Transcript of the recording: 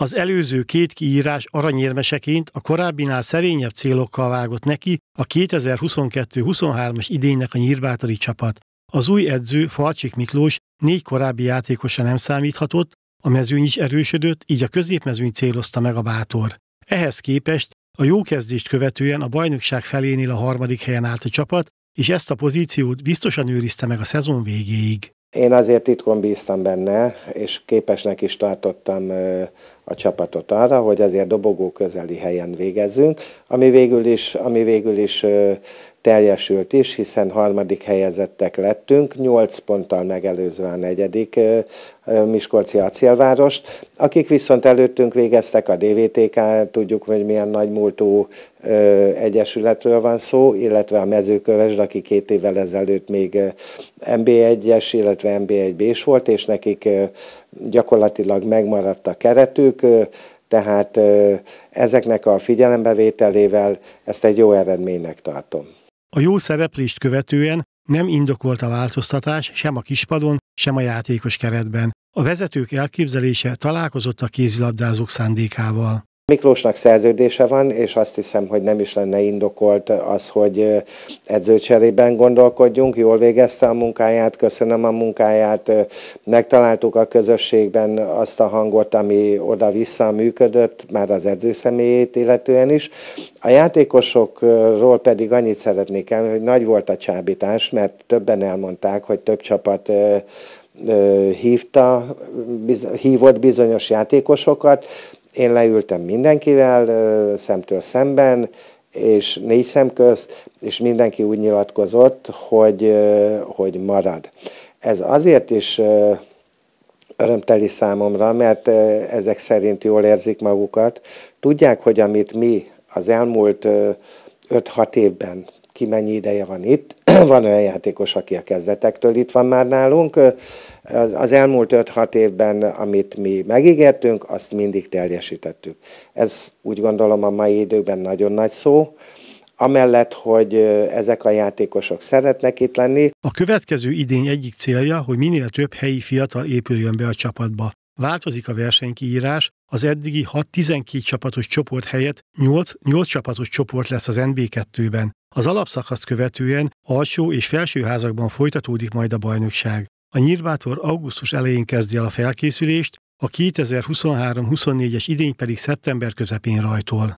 Az előző két kiírás aranyérmeseként a korábbinál szerényebb célokkal vágott neki a 2022-23-as idénynek a nyírbátari csapat. Az új edző Falcsik Miklós négy korábbi játékosa nem számíthatott, a mezőny is erősödött, így a középmezőny célozta meg a bátor. Ehhez képest a jó kezdést követően a bajnokság felénél a harmadik helyen állt a csapat, és ezt a pozíciót biztosan őrizte meg a szezon végéig. Én azért titkon bíztam benne, és képesnek is tartottam a csapatot arra, hogy azért dobogó közeli helyen végezzünk, ami végül is, ami végül is teljesült is, hiszen harmadik helyezettek lettünk, nyolc ponttal megelőzve a negyedik Miskolci acélvárost, akik viszont előttünk végeztek a DVTK, tudjuk, hogy milyen nagy múltú egyesületről van szó, illetve a mezőkövesd, aki két évvel ezelőtt még MB1-es, illetve MB1B-s volt, és nekik gyakorlatilag megmaradt a keretük, tehát ezeknek a figyelembevételével ezt egy jó eredménynek tartom. A jó szereplést követően nem indokolt a változtatás sem a kispadon, sem a játékos keretben. A vezetők elképzelése találkozott a kézilabdázók szándékával. Miklósnak szerződése van, és azt hiszem, hogy nem is lenne indokolt az, hogy edzőcserében gondolkodjunk. Jól végezte a munkáját, köszönöm a munkáját, megtaláltuk a közösségben azt a hangot, ami oda-vissza működött, már az edző személyét illetően is. A játékosokról pedig annyit szeretnék el, hogy nagy volt a csábítás, mert többen elmondták, hogy több csapat hívta, hívott bizonyos játékosokat, én leültem mindenkivel szemtől szemben, és négy szem közt, és mindenki úgy nyilatkozott, hogy, hogy marad. Ez azért is örömteli számomra, mert ezek szerint jól érzik magukat. Tudják, hogy amit mi az elmúlt 5-6 évben ki mennyi ideje van itt. van olyan játékos, aki a kezdetektől itt van már nálunk. Az elmúlt 5-6 évben, amit mi megígértünk, azt mindig teljesítettük. Ez úgy gondolom a mai időben nagyon nagy szó. Amellett, hogy ezek a játékosok szeretnek itt lenni. A következő idény egyik célja, hogy minél több helyi fiatal épüljön be a csapatba. Változik a versenykiírás, az eddigi 6-12 csapatos csoport helyett 8, 8 csapatos csoport lesz az NB2-ben. Az alapszakaszt követően alsó és felsőházakban folytatódik majd a bajnokság. A Nyírbátor augusztus elején kezdi el a felkészülést, a 2023-24-es idény pedig szeptember közepén rajtol.